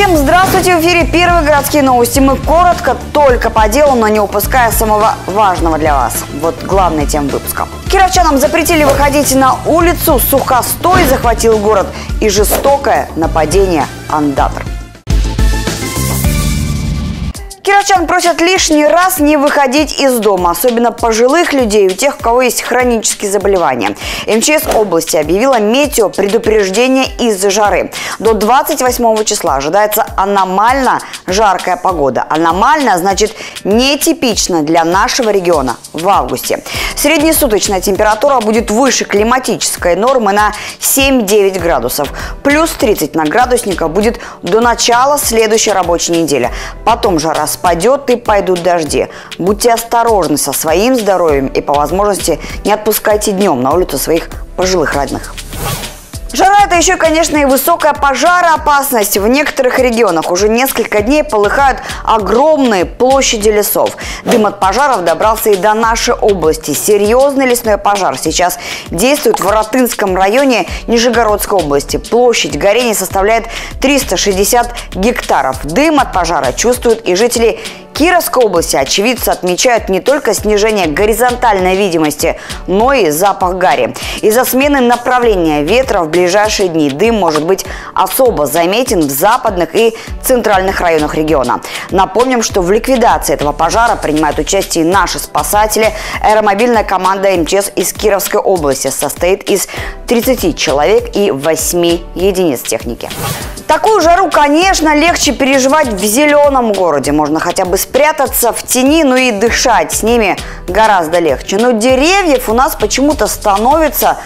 Всем здравствуйте! В эфире первые городские новости. Мы коротко, только по делу, но не упуская самого важного для вас. Вот главная тема выпуска. Кировчанам запретили выходить на улицу, сухостой захватил город и жестокое нападение андатор. Кировчан просят лишний раз не выходить из дома, особенно пожилых людей, у тех, у кого есть хронические заболевания. МЧС области объявила метео предупреждение из-за жары. До 28 числа ожидается аномально жаркая погода. Аномально значит нетипично для нашего региона в августе. Среднесуточная температура будет выше климатической нормы на 7-9 градусов. Плюс 30 на градусника будет до начала следующей рабочей недели. Потом жара спадет и пойдут дожди. Будьте осторожны со своим здоровьем и по возможности не отпускайте днем на улицу своих пожилых родных. Жара – это еще, конечно, и высокая пожароопасность. В некоторых регионах уже несколько дней полыхают огромные площади лесов. Дым от пожаров добрался и до нашей области. Серьезный лесной пожар сейчас действует в Воротынском районе Нижегородской области. Площадь горения составляет 360 гектаров. Дым от пожара чувствуют и жители Кировской области очевидцы отмечают не только снижение горизонтальной видимости, но и запах гари. Из-за смены направления ветра в ближайшие дни дым может быть особо заметен в западных и центральных районах региона. Напомним, что в ликвидации этого пожара принимают участие наши спасатели. Аэромобильная команда МЧС из Кировской области состоит из 30 человек и 8 единиц техники. Такую жару, конечно, легче переживать в зеленом городе. Можно хотя бы спрятаться в тени, ну и дышать с ними гораздо легче. Но деревьев у нас почему-то становится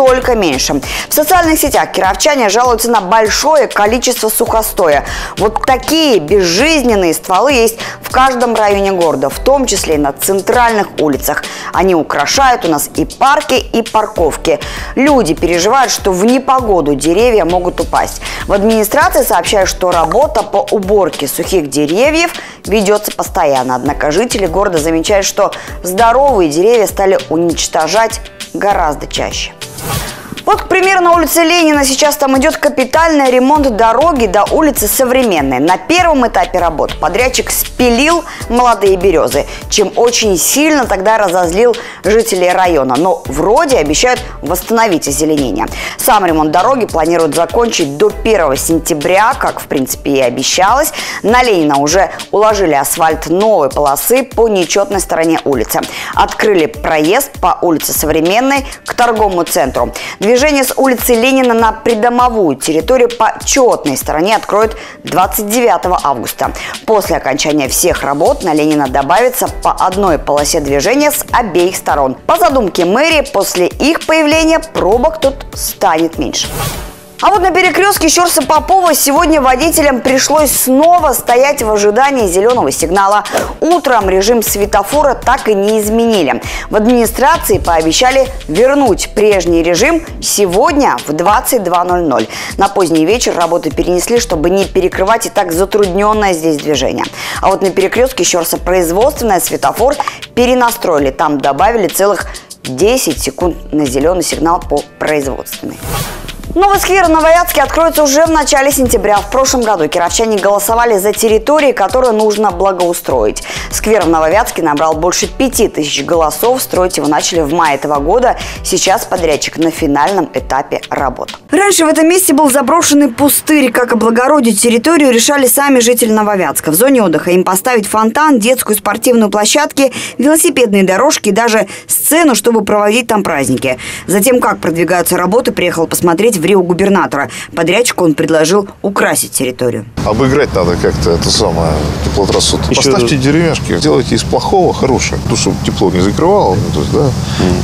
только меньше. В социальных сетях кировчане жалуются на большое количество сухостоя. Вот такие безжизненные стволы есть в каждом районе города, в том числе и на центральных улицах. Они украшают у нас и парки, и парковки. Люди переживают, что в непогоду деревья могут упасть. В администрации сообщают, что работа по уборке сухих деревьев ведется постоянно. Однако жители города замечают, что здоровые деревья стали уничтожать гораздо чаще. Вот, к примеру, на улице Ленина сейчас там идет капитальный ремонт дороги до улицы Современной. На первом этапе работ подрядчик спилил молодые березы, чем очень сильно тогда разозлил жителей района. Но вроде обещают восстановить озеленение. Сам ремонт дороги планируют закончить до 1 сентября, как в принципе и обещалось. На Ленина уже уложили асфальт новой полосы по нечетной стороне улицы. Открыли проезд по улице Современной к торговому центру. Движение Движение с улицы Ленина на придомовую территорию по четной стороне откроют 29 августа. После окончания всех работ на Ленина добавится по одной полосе движения с обеих сторон. По задумке мэрии, после их появления пробок тут станет меньше. А вот на перекрестке Щерса Попова сегодня водителям пришлось снова стоять в ожидании зеленого сигнала. Утром режим светофора так и не изменили. В администрации пообещали вернуть прежний режим сегодня в 22.00. На поздний вечер работы перенесли, чтобы не перекрывать и так затрудненное здесь движение. А вот на перекрестке Щерса производственный светофор перенастроили. Там добавили целых 10 секунд на зеленый сигнал по производственной. Новый сквер в откроется уже в начале сентября. В прошлом году кировчане голосовали за территории, которые нужно благоустроить. Сквер в Нововятске набрал больше пяти тысяч голосов. Строить его начали в мае этого года. Сейчас подрядчик на финальном этапе работ. Раньше в этом месте был заброшенный пустырь. Как облагородить территорию, решали сами жители Нововятска. В зоне отдыха им поставить фонтан, детскую спортивную площадку, велосипедные дорожки и даже сцену, чтобы проводить там праздники. Затем, как продвигаются работы, приехал посмотреть в Рио губернатора. Подрядчику он предложил украсить территорию. Обыграть надо как-то это самое теплотрассу. Поставьте деревяшки, сделайте из плохого хорошее, ну, чтобы тепло не закрывало. Ну, то есть, да.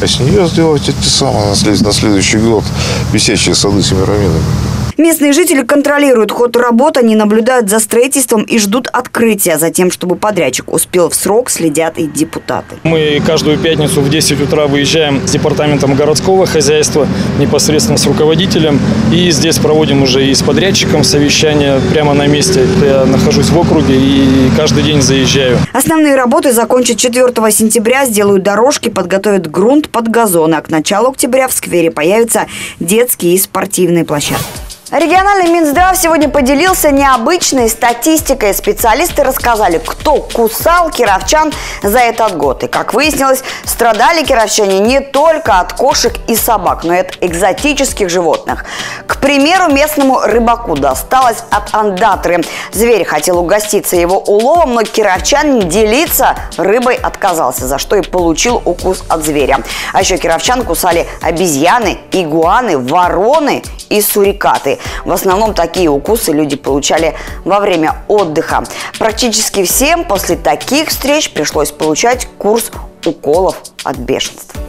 А с нее сделайте те самые на следующий год висящие сады с семирамидами. Местные жители контролируют ход работ, они наблюдают за строительством и ждут открытия. Затем, чтобы подрядчик успел в срок, следят и депутаты. Мы каждую пятницу в 10 утра выезжаем с департаментом городского хозяйства, непосредственно с руководителем. И здесь проводим уже и с подрядчиком совещание прямо на месте. Я нахожусь в округе и каждый день заезжаю. Основные работы закончат 4 сентября, сделают дорожки, подготовят грунт под газоны. А к началу октября в сквере появятся детские и спортивные площадки. Региональный Минздрав сегодня поделился необычной статистикой. Специалисты рассказали, кто кусал кировчан за этот год. И, как выяснилось, страдали кировчане не только от кошек и собак, но и от экзотических животных. К примеру, местному рыбаку досталось от андатры. Зверь хотел угоститься его уловом, но кировчанин делиться рыбой отказался, за что и получил укус от зверя. А еще кировчан кусали обезьяны, игуаны, вороны и сурикаты. В основном такие укусы люди получали во время отдыха. Практически всем после таких встреч пришлось получать курс уколов от бешенства.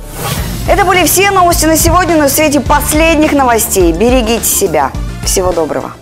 Это были все новости на сегодня, но в свете последних новостей берегите себя. Всего доброго.